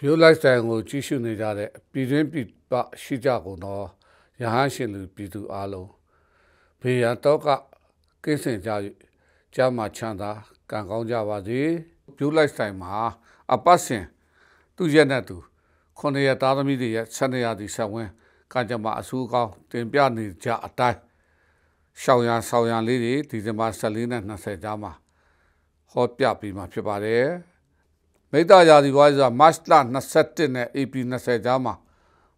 view lifestyle ကိုကြည့်ရှုနေကြတဲ့ပြည်တွင်းပြည်ပရှိကြကုန်သောရဟန်းရှင်လူပြည်သူအလုံးဘေးရန်တော့ကကင်းစင်ကြ၍ကျမ်းမာချမ်းသာကံကောင်းကြပါစေ view lifestyle မှာအပတ်စဉ်သူရက်နဲ့သူခုနှစ်ရက်သားသမီးတွေရဲ့ဆက်နေရသည့်ဆက်ဝင်ကံကြမ္မာအဆူကောင်းတင်ပြနေကြအတိုင်းရှောင်းရန်ဆောင်းရန်လေးတွေဒီဇင်ဘာ14နဲ့20ကြားမှာဟောပြပြီးမှဖြစ်ပါတယ် မိသားရာသီဘွားဆိုတာမတ်လ21နဲ့ AP 20ကြားမှာ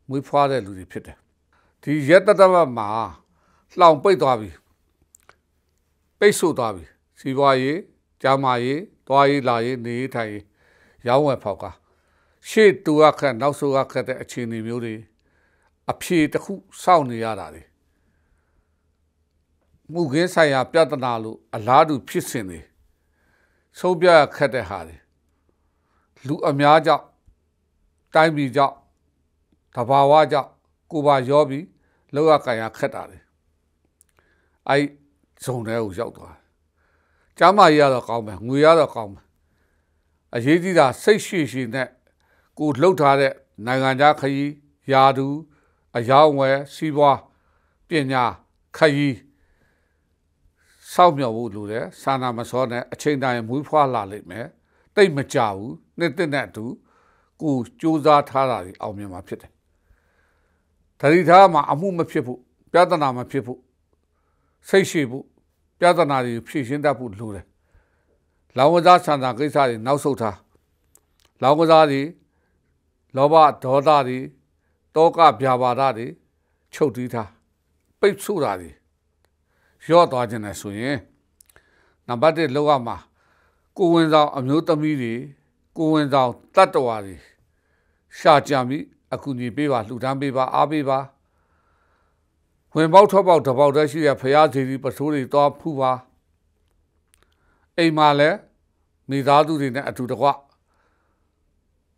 မွေးဖွားတဲ့လူတွေဖြစ်တယ်ဒီရက်တတဘတ်မှာလှောင်ပိတ်သွားပြီပိတ်ဆို့သွားပြီစီးပွားရေးကြားမာရေးတွားရေးလာရေးနေရေးထိုင်ရေးရောင်းဝယ်ဖောက်ကရှေ့တူရခက်နောက်ဆိုရခက်တဲ့အခြေအနေမျိုးတွေအဖြေတစ်ခုစောင့်နေရတာလေမှုခင်းဆိုင်ရာ ပြဿနာလို့အလားတူဖြစ်စဉ်တွေဆုံးပြခက်တဲ့ဟာတွေ လူအများကြောင့်တိုင်းပြည်ကြောင့်တဘာဝကြောင့်ကိုပါရောပြီးလောကကံရခက်တာလေအဲ့ဇုံထဲကိုရောက်သွားတယ်ကျမ်းမာရေးရတော့ကောင်းမယ်ငွေရတော့ကောင်းမယ်အရေးကြီးတာစိတ်ရှိရှိနဲ့ကိုလှုပ်ထားတဲ့နိုင်ငံခြားခရီးယာတူအယောင်းဝယ်စီးပွားပညာခရီးစောင့်မျှော်ဖို့လိုတယ်စာနာမစောနဲ့အချိန်တိုင်းမွေးဖွားလာလိမ့်မယ် တိတ်မကြဘူးနှစ်သက်နဲ့အတူကိုစူးစမ်းထားတာဒီအောင်မြင်မှာဖြစ်တယ်တတိထားမှာအမှုမဖြစ်ဖို့ပြဿနာမဖြစ်ဖို့စိတ်ရှိဖို့ပြဿနာတွေဖြေရှင်းတတ်ဖို့လိုတယ်လောင်ဝစားဆန္ဒကိစ္စတွေနောက်ဆုတ်ထားလောင်ဝစားတွေလောဘဒေါသတွေတောကဗျာပါဒတွေချုပ်တီးထားပိတ်ဆို့တာတွေရော့သွားခြင်းနဲ့ဆိုရင်နံပါတ်1လောကမှာ ကိုဝင်ဆောင်အမျိုးသမီးတွေကိုဝင်ဆောင်တတ္တဝါတွေရှာကြံပြီးအကူအညီပေးပါလှူဒန်းပေးပါအားပေးပါဝင်ပေါက်ထွက်ပေါက်တပေါက်တည်းရှိတဲ့ဖရာစီဒီပစိုးတွေသွားဖူးပါအိမ်မှာလည်းမိသားစုတွေနဲ့အတူတကွ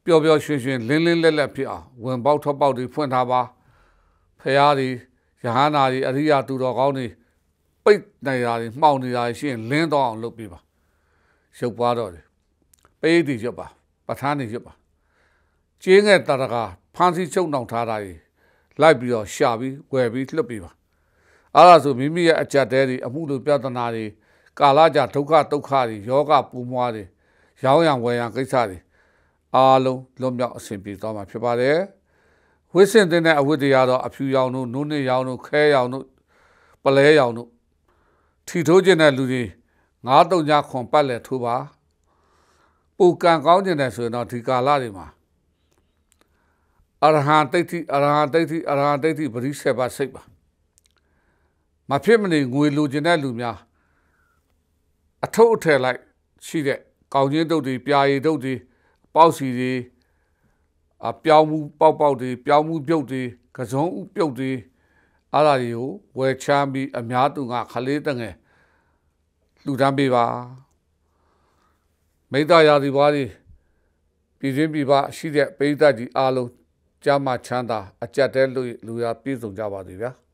ပျော်ပျော်ရွှင်ရွှင်လင်းလင်းလက်လက်ဖြစ်အောင်ဝင်ပေါက်ထွက်ပေါက်တွေဖွင့်ထားပါဖရာတွေယဟန္တာတွေအရိယာသူတော်ကောင်းတွေပိတ်နေတာတွေမှောင်နေတာရှိရင်လင်းတော့အောင်လုပ်ပေးပါ ရုပ်ပွားတော့တယ်ပေးတီရွတ်ပါပဋ္ဌာန်းနေရွတ်ပါကျင်းငယ်တရကဖန်စီချုပ်နှောင်ထားတာကြီးလိုက်ပြီးတော့ရှာပြီးဝယ်ပြီးလွတ်ပြီးပါအဲ့ဒါဆိုမိမိရဲ့အကြက်တဲတွေအမှုလိုပြဿနာတွေကာလကြဒုက္ခဒုက္ခတွေယောဂပူမွားတွေရောင်းရံဝယ်ရံကိစ္စတွေအားလုံးလွတ်မြောက်အဆင်ပြေသွားမှာဖြစ်ပါတယ်ဝိစင်တဲ့အဝိတရားတော့အဖြူရောင်တို့နုနှစ်ရောင်တို့ခဲရောင်တို့ပလဲရောင်တို့ထီထိုးခြင်းတဲ့လူတွေ ငါးတုံညာခွန်ပတ်လက်ထိုးပါပူကံကောင်းခြင်းတဲ့ဆိုရင်တော့ဒီကာလတွေမှာအရဟံတိတ်တိအရဟံတိတ်တိအရဟံတိတ်တိပရိစ္ဆေပါစိတ်ပါမဖြစ်မနေငွေလိုချင်တဲ့လူများအထုပ်အထည်လိုက်ရှိတဲ့ကောင်းချင်းတုတ်တွေပြာရည်တုတ်တွေပေါက်စီတွေအပြောင်းမှုပေါက်ပေါက်တွေပြောင်းမှုပြုတ်တွေကစုံဥပြုတ်တွေအားလာတွေကိုဝယ်ချမ်းပြီးအများသူကခလေးတငယ် လှူဒန်းပေးပါမိသားရာဒီဘွားတွေပြည်စင်းပြည်ပရှိတဲ့ပိဋကကြီးအားလုံးကျမ်းမာချမ်းသာအကြက်တဲလူလူရပြည့်စုံကြပါစေဗျာ။